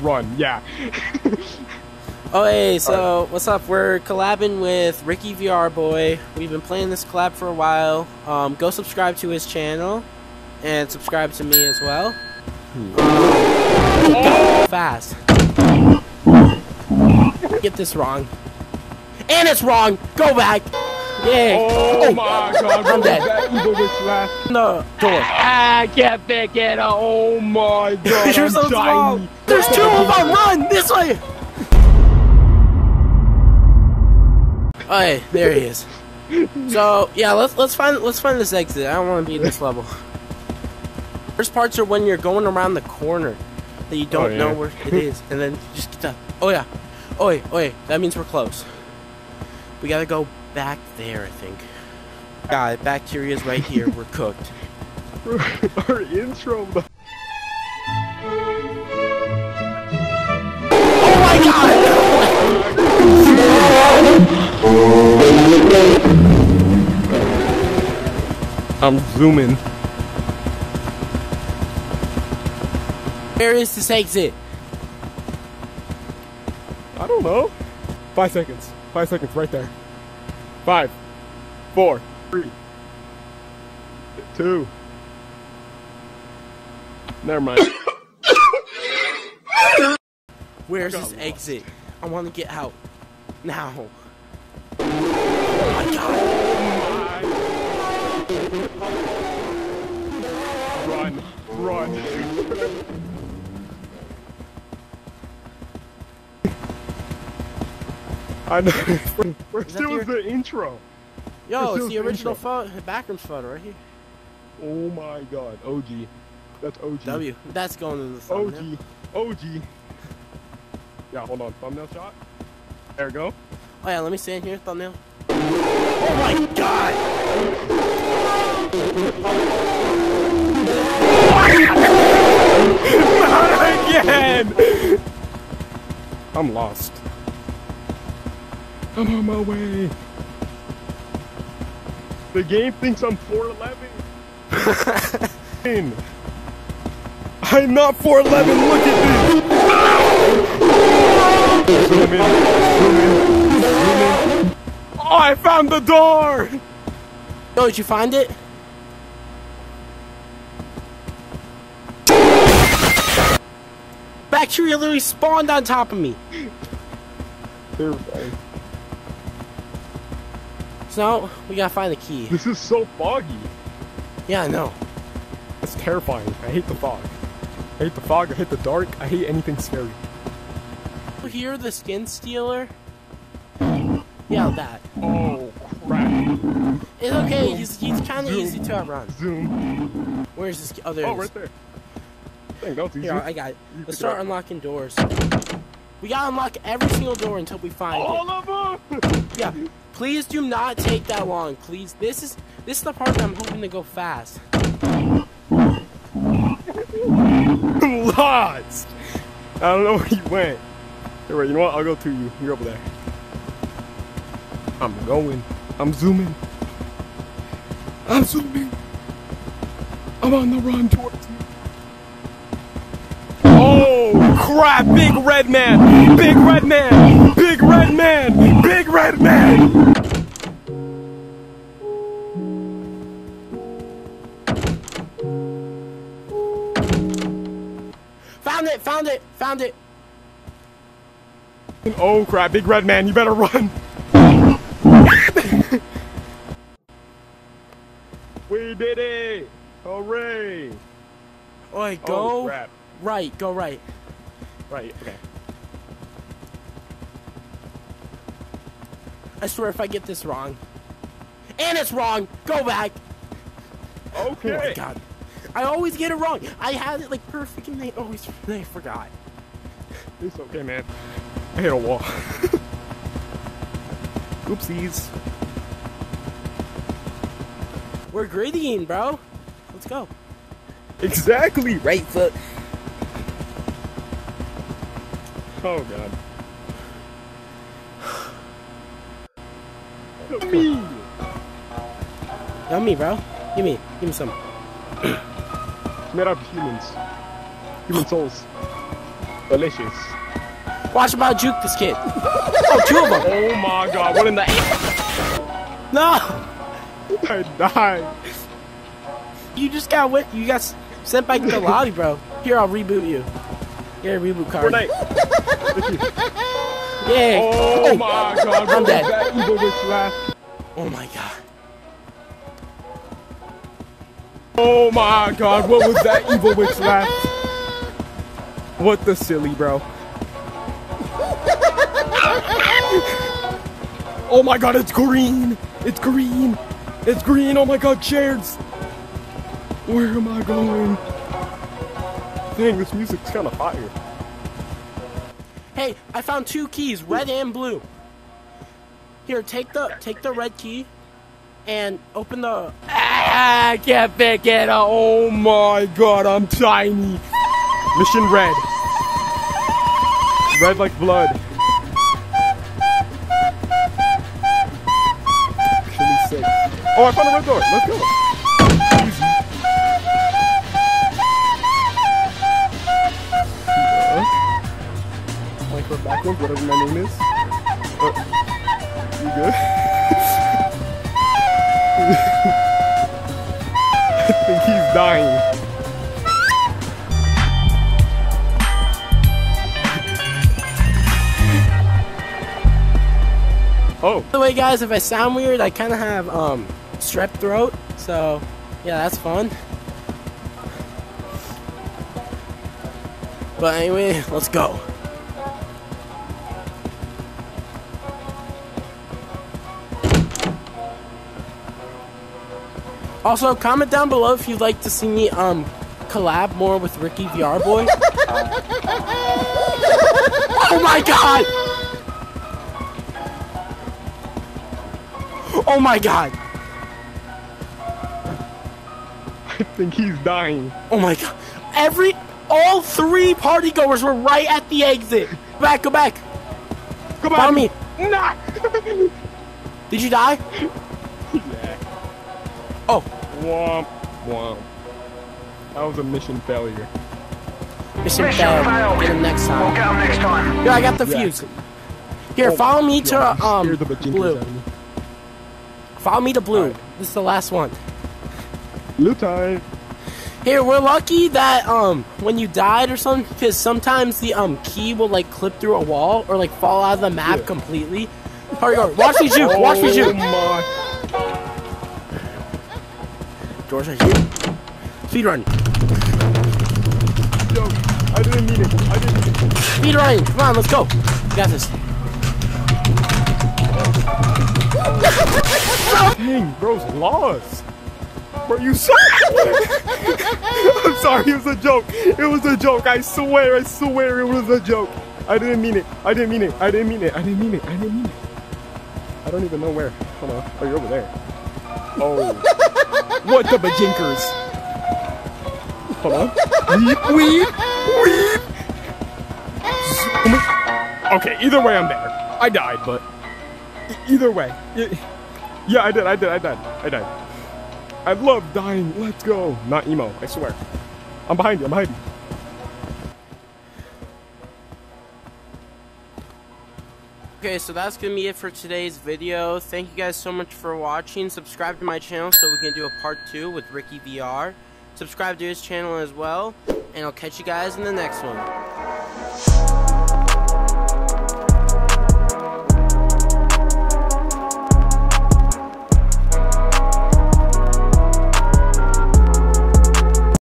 run. Yeah. Oh hey, so what's up? We're collabing with Ricky VR Boi. We've been playing this collab for a while. Um, go subscribe to his channel and subscribe to me as well. Um, fast. Get this wrong. And it's wrong! Go back! Yay! Oh, oh, my god, I'm dead. was that evil witch laugh? No, door. I can't pick it up. Oh my god, You're I'm so dying. small! There's two of them! Run! This way! Oh, hey, there he is. So yeah, let's let's find let's find this exit. I don't want to be in this level. First parts are when you're going around the corner that you don't Oh, yeah. know where it is, and then just get the. Oh yeah, oh wait, oh wait, that means we're close. We gotta go back there, I think. God, bacteria's right here. We're cooked. Our intro. though. Oh my God! I'm zooming. Where is this exit? I don't know. Five seconds. Five seconds right there. Five, four, three, two. Never mind. Where's this exit? I want to get out now. Oh my God! run, run. I know. Where, where Is that is the intro? Yo, it's the original photo, background photo right here. Oh my god, OG. That's OG. W. That's going in the thumbnail. OG. OG. Yeah, hold on. Thumbnail shot. There we go. Oh yeah, let me stand here, thumbnail. Oh my god! Again! I'm lost. I'm on my way. The game thinks I'm 411. I'm not 411. Look at this. Zoom in. Zoom in. Zoom in. Oh, I found the door. Yo, did you find it? Bacteria literally spawned on top of me. Terrifying. So, we gotta find the key. This is so foggy. Yeah, I know. It's terrifying. I hate the fog. I hate the fog. I hate the dark. I hate anything scary. You hear the skin stealer? Yeah, that. Oh crap! It's okay, he's, he's kinda easy to outrun. Zoom. Where's this? key? Oh, Oh, right there. Dang, that was easy. Here, I got it. Let's start unlocking doors. We gotta unlock every single door until we find it. All of them. Yeah. Please do not take that long. Please. This is this is the part that I'm hoping to go fast. Lost. I don't know where you went. Wait, you know what? I'll go to you. You're over there. I'm going. I'm zooming. I'm zooming. I'm on the run towards crap! Big red man! Big red man! Big red man! Big red man! Found it! Found it! Found it! Oh crap! Big red man! You better run! we did it! Hooray! Oi, Oh, go crap. right. Go right. Right, okay. I swear, if I get this wrong, and it's wrong, go back. Okay. Oh my god. I always get it wrong. I had it like perfect, and they always they forgot. It's okay, man. I hit a wall. Oopsies. We're grittying, bro. Let's go. Exactly. Right foot. Oh god. Me. Yummy, bro. Give me, give me some. Made out of humans. Human souls. Delicious. Watch him out juke this kid. Oh, two of them. Oh my god, what in the No! I died. You just got wit. You got sent back to the lobby, bro. Here, I'll reboot you. Here, reboot card. Yeah. Oh, my god, what I'm dead. that evil witch laugh? Oh my god. Oh my god, what was that evil witch laugh? What the silly, bro? Oh my god, it's green! It's green! It's green! Oh my god, chairs! Where am I going? Dang, this music's kind of fire. Hey, I found two keys, red and blue. Here, take the take the red key and open the Ah, I can't pick it up. Oh my god, I'm tiny. Mission red. Red like blood. Oh, I found a red door. Let's go. For backwards, whatever my name is. Uh, you good? I think he's dying. Oh, By the way, guys, if I sound weird, I kind of have um strep throat, so yeah, that's fun. But anyway, let's go. Also, comment down below if you'd like to see me um collab more with Ricky VR Boi. oh my god! Oh my god! I think he's dying. Oh my god. Every all three party goers were right at the exit. Go back, go back. Come Follow me. Nah. Did you die? yeah. Oh, Womp, womp. That was a mission failure. mission, Mission failed. failed. Get him next time. We'll time. get them next time. Here, I got the Yeah. fuse. Here, Oh, follow me to um the blue. out of me. Follow me to blue. Alright. This is the last one. Blue time. Here, we're lucky that um when you died or something, because sometimes the um key will like clip through a wall or like fall out of the map Yeah. completely. Hurry, hurry. Watch me juke. Watch me Oh juke. my. Doors right here. Speed run. Yo, I didn't mean it. I didn't mean it. Speed run. Come on, let's go. We got this. Dang, bro's lost. Bro, you suck. I'm sorry, it was a joke. It was a joke. I swear, I swear it was a joke. I didn't mean it. I didn't mean it. I didn't mean it. I didn't mean it. I didn't mean it. I don't even know where. Hold on. Oh, you're over there. Oh. What the bajinkers? Hold on. Weep, weep, weep. Okay, either way, I'm there. I died, but either way. yeah, I did. I did. I died. I died. I love dying. Let's go. Not emo. I swear. I'm behind you. I'm behind you. Okay, so that's gonna be it for today's video. Thank you guys so much for watching. Subscribe to my channel so we can do a part two with Ricky VR. Subscribe to his channel as well, and I'll catch you guys in the next one.